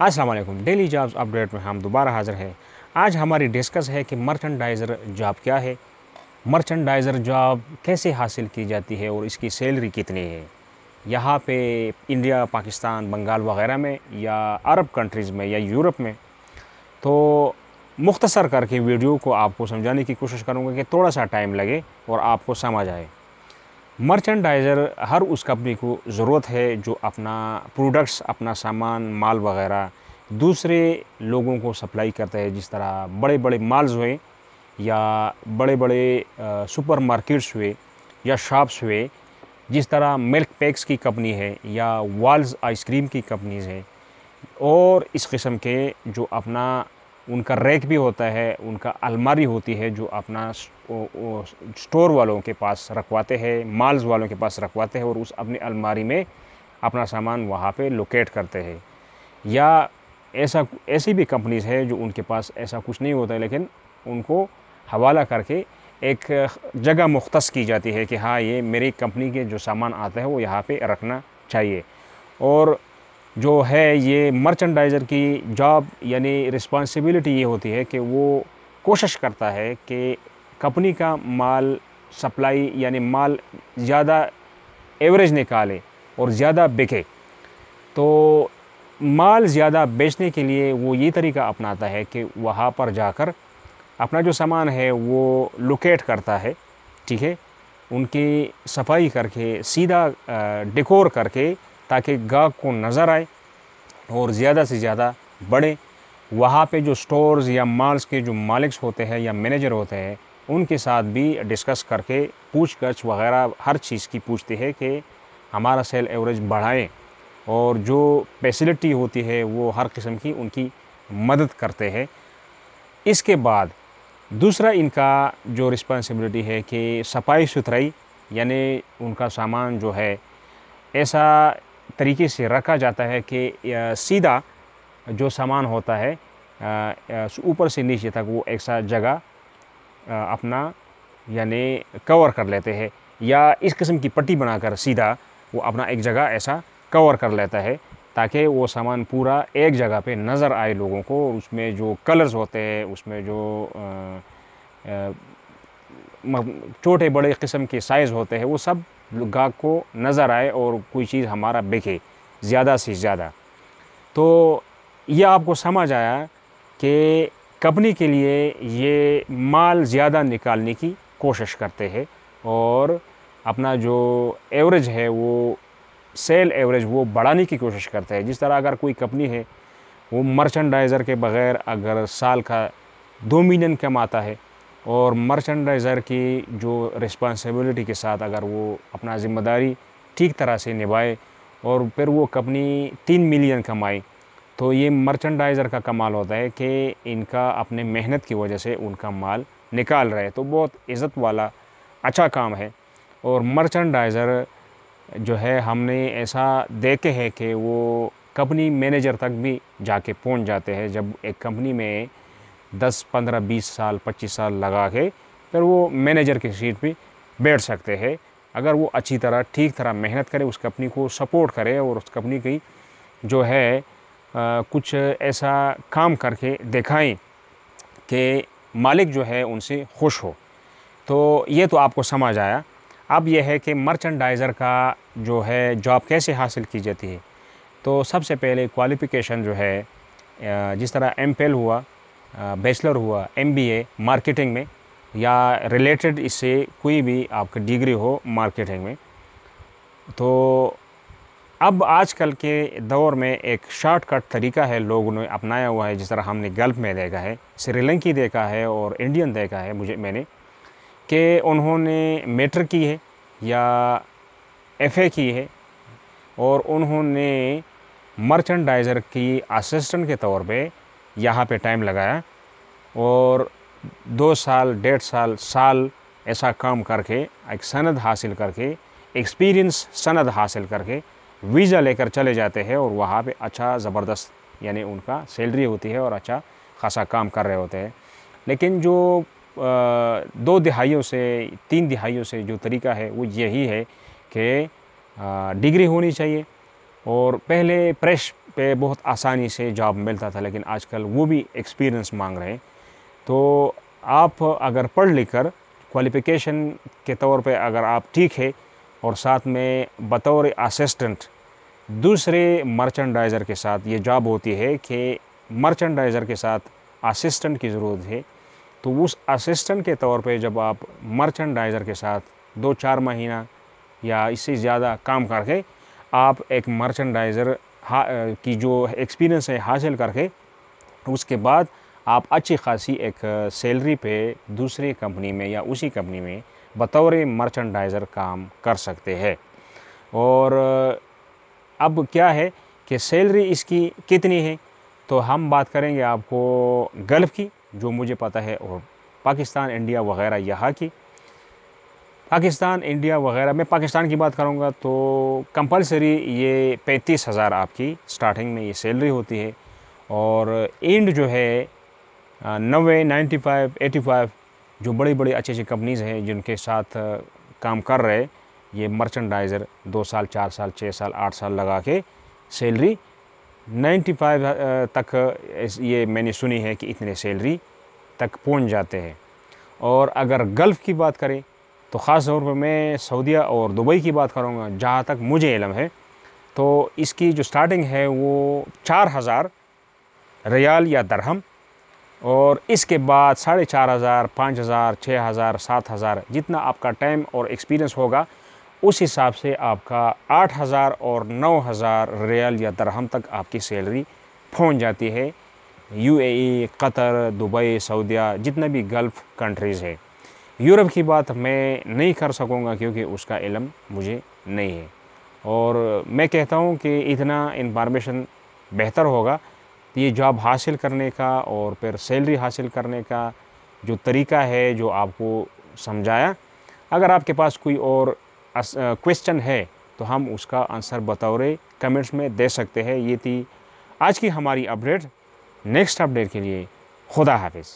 वालेकुम daily jobs update में हम दोबारा हाज़िर हैं। आज हमारी डिस्कस है कि मर्चेंडाइज़र जॉब क्या है, मर्चेंडाइज़र जॉब कैसे हासिल की जाती है और इसकी सैलरी कितनी है? यहाँ पे इंडिया, पाकिस्तान, बंगाल वगैरह में या अरब कंट्रीज़ में या यूरोप में। तो मुख्तसर करके वीडियो को आपको समझाने की कोशिश करूँगा कि थोड़ा सा टाइम लगे और आपको समझ आए। मर्चेंडाइज़र हर उस कंपनी को ज़रूरत है जो अपना प्रोडक्ट्स अपना सामान, माल वगैरह दूसरे लोगों को सप्लाई करता है। जिस तरह बड़े बड़े माल्स हुए या बड़े बड़े सुपर मार्केट्स हुए या शॉप्स हुए, जिस तरह मिल्क पैक्स की कंपनी है या वाल्स आइसक्रीम की कंपनीज़ हैं, और इस किस्म के जो अपना उनका रैक भी होता है, उनका अलमारी होती है जो अपना स्टोर वालों के पास रखवाते हैं, माल्स वालों के पास रखवाते हैं और उस अपनी अलमारी में अपना सामान वहाँ पे लोकेट करते हैं। या ऐसा ऐसी भी कंपनीज़ है जो उनके पास ऐसा कुछ नहीं होता है, लेकिन उनको हवाला करके एक जगह मुख्त की जाती है कि हाँ ये मेरी कंपनी के जो सामान आता है वो यहाँ पे रखना चाहिए। और जो है ये मर्चेंडाइज़र की जॉब यानी रिस्पॉन्सिबिलिटी ये होती है कि वो कोशिश करता है कि कंपनी का माल सप्लाई यानी माल ज़्यादा एवरेज निकाले और ज़्यादा बिके। तो माल ज़्यादा बेचने के लिए वो ये तरीका अपनाता है कि वहाँ पर जाकर अपना जो सामान है वो लोकेट करता है, ठीक है? उनकी सफ़ाई करके, सीधा डिकोर करके ताकि गाहक को नज़र आए और ज़्यादा से ज़्यादा बढ़े। वहाँ पे जो स्टोर्स या मॉल्स के जो मालिक्स होते हैं या मैनेजर होते हैं, उनके साथ भी डिस्कस करके पूछ गछ वगैरह हर चीज़ की पूछते हैं कि हमारा सेल एवरेज बढ़ाएँ और जो फैसिलिटी होती है वो हर किस्म की उनकी मदद करते हैं। इसके बाद दूसरा इनका जो रिस्पॉन्सिबिलिटी है कि सफ़ाई सुथराई, यानी उनका सामान जो है, ऐसा तरीके से रखा जाता है कि सीधा जो सामान होता है ऊपर से नीचे तक वो एक जगह अपना यानी कवर कर लेते हैं या इस किस्म की पट्टी बनाकर सीधा वो अपना एक जगह ऐसा कवर कर लेता है ताकि वो सामान पूरा एक जगह पे नज़र आए लोगों को। उसमें जो कलर्स होते हैं, उसमें जो छोटे बड़े किस्म के साइज़ होते हैं, वो सब गाहक को नज़र आए और कोई चीज़ हमारा बिके ज़्यादा से ज़्यादा। तो ये आपको समझ आया कि कंपनी के लिए ये माल ज़्यादा निकालने की कोशिश करते हैं और अपना जो एवरेज है वो, सेल एवरेज वो बढ़ाने की कोशिश करते हैं। जिस तरह अगर कोई कंपनी है, वो मर्चेंडाइज़र के बग़ैर अगर साल का दो मिलियन कमाता है और मर्चेंडाइज़र की जो रिस्पॉन्सिबिलिटी के साथ अगर वो अपना ज़िम्मेदारी ठीक तरह से निभाए और फिर वो कंपनी तीन मिलियन कमाए तो ये मर्चेंडाइज़र का कमाल होता है कि इनका अपने मेहनत की वजह से उनका माल निकाल रहे तो बहुत इज़्ज़त वाला अच्छा काम है और मर्चेंडाइज़र जो है हमने ऐसा देखे है कि वो कंपनी मैनेजर तक भी जाके पहुँच जाते हैं जब एक कंपनी में दस पंद्रह बीस साल पच्चीस साल लगा के फिर वो मैनेजर की सीट पे बैठ सकते हैं। अगर वो अच्छी तरह ठीक तरह मेहनत करे उस कंपनी को सपोर्ट करे और उस कंपनी की जो है आ, कुछ ऐसा काम करके दिखाएँ कि मालिक जो है उनसे खुश हो। तो ये तो आपको समझ आया। अब यह है कि मर्चेंडाइज़र का जो है जॉब कैसे हासिल की जाती है। तो सबसे पहले क्वालिफ़िकेशन जो है जिस तरह एम हुआ बैचलर हुआ एमबीए मार्केटिंग में, या रिलेटेड इससे कोई भी आपका डिग्री हो मार्केटिंग में। तो अब आजकल के दौर में एक शॉर्टकट तरीका है लोगों ने अपनाया हुआ है, जिस तरह हमने गल्फ़ में देखा है श्रीलंकी देखा है और इंडियन देखा है मुझे, मैंने, कि उन्होंने मेटर की है या एफ़ए की है, और उन्होंने मर्चेंडाइज़र की असिस्टेंट के तौर पे यहाँ पे टाइम लगाया और दो साल, डेढ़ साल साल ऐसा काम करके, एक सनद हासिल करके एक्सपीरियंस सनद हासिल करके वीज़ा लेकर चले जाते हैं और वहाँ पे अच्छा ज़बरदस्त, यानी उनका सैलरी होती है और अच्छा खासा काम कर रहे होते हैं। लेकिन जो दो दिहाइयों से, तीन दिहाइयों से जो तरीका है, वो यही है कि डिग्री होनी चाहिए और पहले प्रेश पे बहुत आसानी से जॉब मिलता था, लेकिन आजकल वो भी एक्सपीरियंस मांग रहे हैं। तो आप अगर पढ़ लिख कर क्वालिफ़िकेशन के तौर पे अगर आप ठीक है और साथ में बतौर असिस्टेंट दूसरे मर्चेंडाइज़र के साथ ये जॉब होती है कि मर्चेंडाइज़र के साथ असिस्टेंट की ज़रूरत है तो उस असिस्टेंट के तौर पे जब आप मर्चेंडाइज़र के साथ दो चार महीना या इससे ज़्यादा काम करके आप एक मर्चेंडाइज़र की जो एक्सपीरियंस है हासिल करके, उसके बाद आप अच्छी खासी एक सैलरी पे दूसरी कंपनी में या उसी कंपनी में बतौर मर्चेंडाइज़र काम कर सकते हैं। और अब क्या है कि सैलरी इसकी कितनी है? तो हम बात करेंगे आपको गल्फ़ की, जो मुझे पता है, और पाकिस्तान इंडिया वगैरह यहाँ की। पाकिस्तान, इंडिया वगैरह। मैं पाकिस्तान की बात करूँगा तो कंपलसरी ये पैंतीस हज़ार आपकी स्टार्टिंग में ये सैलरी होती है। और एंड जो है नबे नाइन्टी फाइव एटी फाइव जो बड़ी बड़ी अच्छी अच्छी कंपनीज़ हैं जिनके साथ काम कर रहे, ये मर्चेंडाइज़र दो साल, चार साल छः साल, आठ साल लगा के सैलरी 95 तक ये मैंने सुनी है कि इतने सैलरी तक पहुँच जाते हैं। और अगर गल्फ़ की बात करें तो ख़ास तौर पर मैं सऊदीया और दुबई की बात करूँगा जहाँ तक मुझे इलम है। तो इसकी जो स्टार्टिंग है वो चार हज़ार रियाल या दरहम और इसके बाद साढ़े चार हज़ार पाँच हज़ार छः हज़ार सात हज़ार जितना आपका टाइम और एक्सपीरियंस होगा उस हिसाब से आपका आठ हज़ार और नौ हज़ार रियाल या दरहम तक आपकी सैलरी पहुँच जाती है। यूएई, कतर दुबई सऊदिया जितने भी गल्फ़ कंट्रीज़ है। यूरोप की बात मैं नहीं कर सकूँगा क्योंकि उसका इलम मुझे नहीं है। और मैं कहता हूँ कि इतना इन्फॉर्मेशन बेहतर होगा, ये जॉब हासिल करने का और फिर सैलरी हासिल करने का जो तरीका है, जो आपको समझाया, अगर आपके पास कोई और क्वेश्चन है तो हम उसका आंसर बतौर कमेंट्स में दे सकते हैं। ये थी आज की हमारी अपडेट नेक्स्ट अपडेट के लिए खुदा हाफिज़।